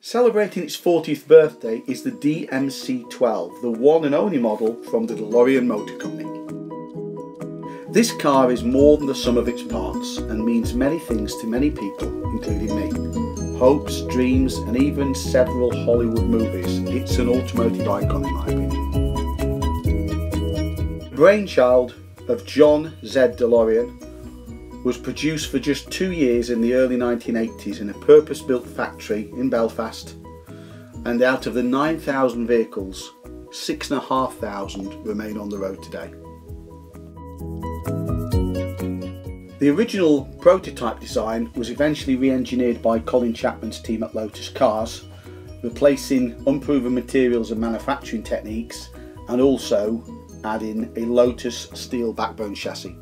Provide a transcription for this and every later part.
Celebrating its 40th birthday is the DMC-12, the one and only model from the DeLorean Motor Company. This car is more than the sum of its parts and means many things to many people, including me. Hopes, dreams and even several Hollywood movies. It's an automotive icon in my opinion. Brainchild of John Z. DeLorean was produced for just two years in the early 1980s in a purpose-built factory in Belfast and out of the 9,000 vehicles, 6,500 remain on the road today. The original prototype design was eventually re-engineered by Colin Chapman's team at Lotus Cars, replacing unproven materials and manufacturing techniques and also adding a Lotus steel backbone chassis.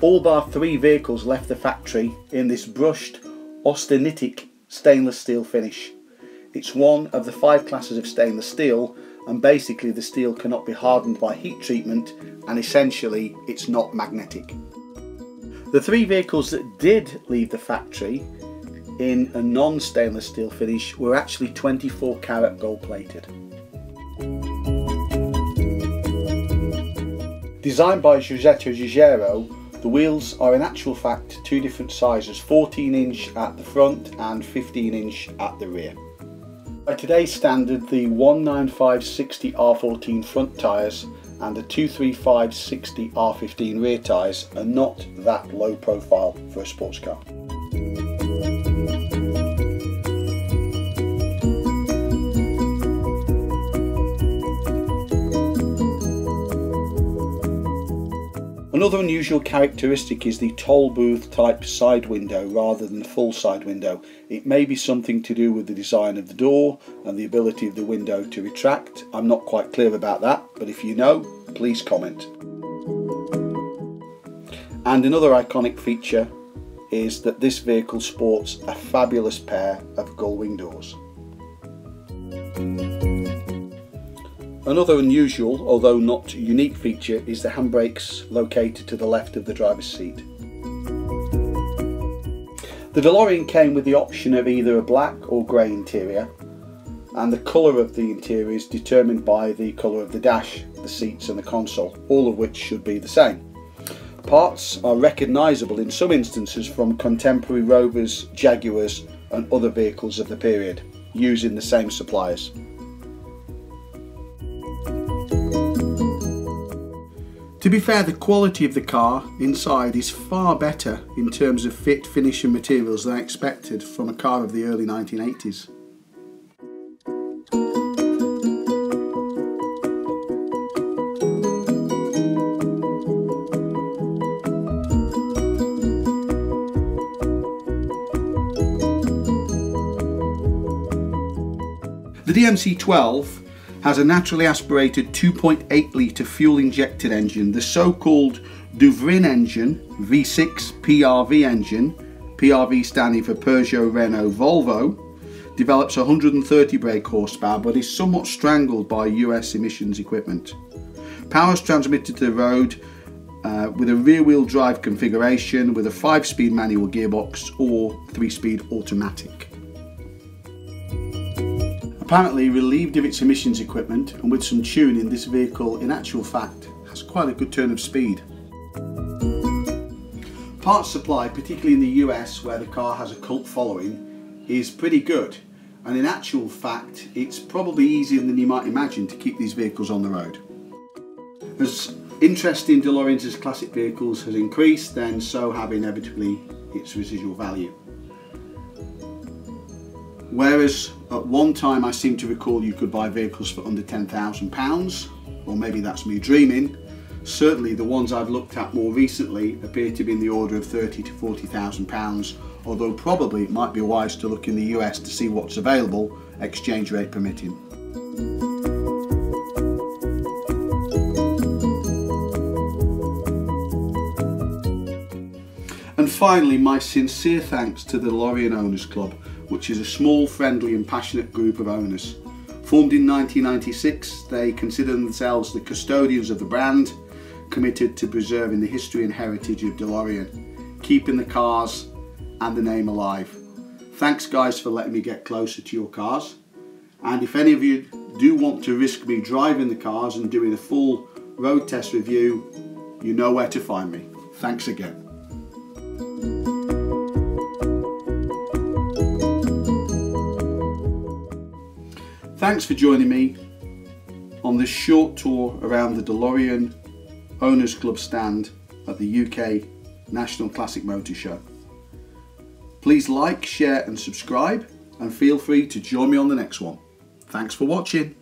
All bar three vehicles left the factory in this brushed austenitic stainless steel finish. It's one of the five classes of stainless steel and basically the steel cannot be hardened by heat treatment and essentially it's not magnetic. The three vehicles that did leave the factory in a non-stainless steel finish were actually 24 karat gold plated. Designed by Giuseppe Giugiaro, the wheels are in actual fact two different sizes, 14 inch at the front and 15 inch at the rear. By today's standard, the 19560 R14 front tyres and the 23560 R15 rear tyres are not that low profile for a sports car. Another unusual characteristic is the toll booth type side window rather than the full side window. It may be something to do with the design of the door and the ability of the window to retract. I'm not quite clear about that, but if you know, please comment. And another iconic feature is that this vehicle sports a fabulous pair of gull wing doors. Another unusual, although not unique feature is the handbrakes located to the left of the driver's seat. The DeLorean came with the option of either a black or grey interior and the colour of the interior is determined by the colour of the dash, the seats and the console, all of which should be the same. Parts are recognisable in some instances from contemporary Rovers, Jaguars and other vehicles of the period, using the same suppliers. To be fair, the quality of the car inside is far better in terms of fit, finish and materials than I expected from a car of the early 1980s. The DMC-12 has a naturally aspirated 2.8 litre fuel injected engine, the so-called Douvrin engine, V6 PRV engine, PRV standing for Peugeot, Renault, Volvo, develops 130 brake horsepower but is somewhat strangled by US emissions equipment. Power is transmitted to the road uh, with a rear wheel drive configuration with a 5 speed manual gearbox or 3 speed automatic. Apparently relieved of its emissions equipment and with some tuning this vehicle in actual fact has quite a good turn of speed. Parts supply, particularly in the US where the car has a cult following, is pretty good and in actual fact it's probably easier than you might imagine to keep these vehicles on the road. As interest in DeLoreans as classic vehicles has increased then so have inevitably its residual value. Whereas at one time I seem to recall you could buy vehicles for under £10,000, or maybe that's me dreaming, certainly the ones I've looked at more recently appear to be in the order of thirty to £40,000, although probably it might be wise to look in the US to see what's available, exchange rate permitting. And finally, my sincere thanks to the DeLorean Owners Club which is a small, friendly and passionate group of owners. Formed in 1996, they consider themselves the custodians of the brand, committed to preserving the history and heritage of DeLorean, keeping the cars and the name alive. Thanks guys for letting me get closer to your cars. And if any of you do want to risk me driving the cars and doing a full road test review, you know where to find me. Thanks again. Thanks for joining me on this short tour around the DeLorean Owners Club stand at the UK National Classic Motor Show. Please like, share and subscribe and feel free to join me on the next one. Thanks for watching.